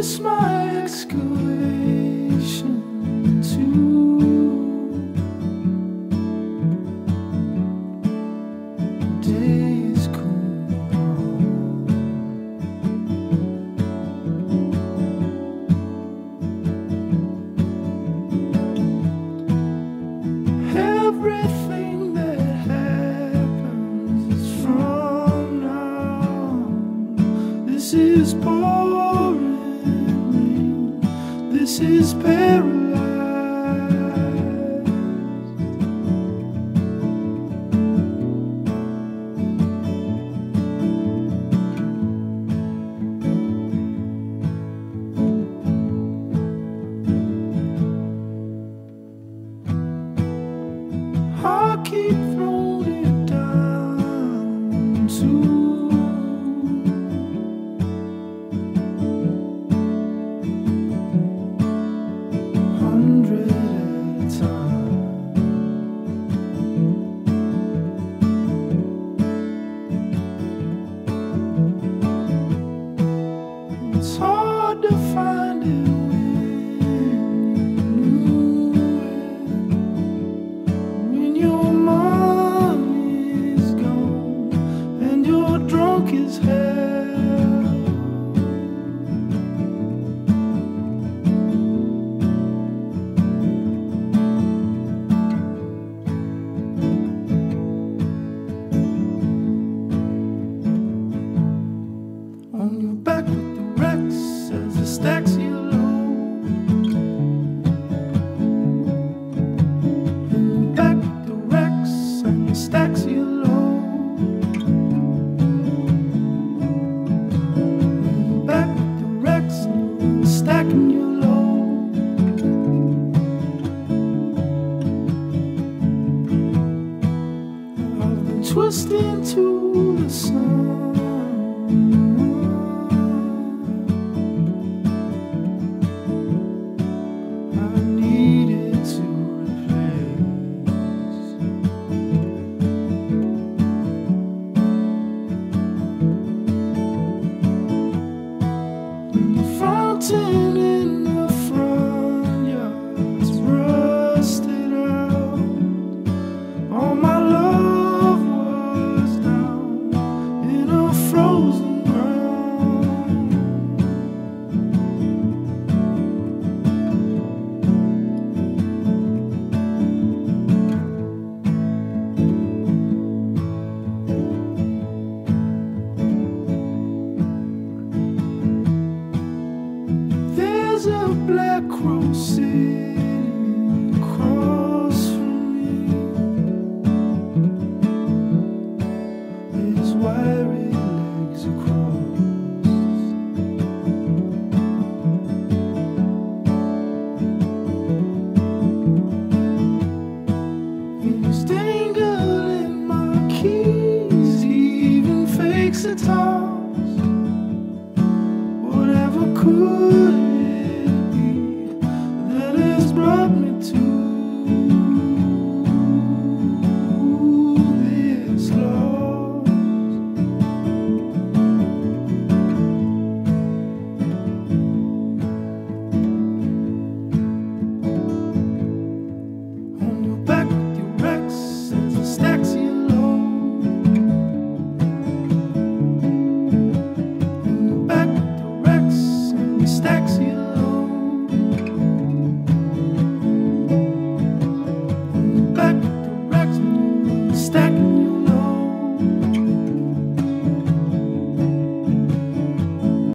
is my excavation too. Days cool on. Everything. is born. keep twist into the sun. takes its toll. Whatever could.